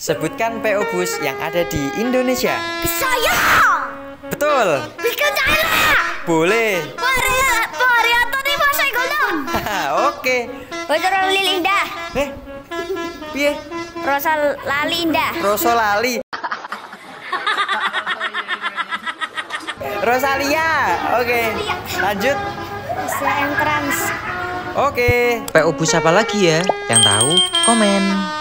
Sebutkan PO Bus yang ada di Indonesia. Saya Betul. bikin China. Boleh. Maria, ya, Maria ya, tadi masih gondong? Haha, Oke. Bocor Lilinda, Eh. Piye? Rosa Lalinda. Rosa lali. Rosalia. Oke. Lanjut. Saya trans. Oke. PO Bus apa lagi ya? Yang tahu komen.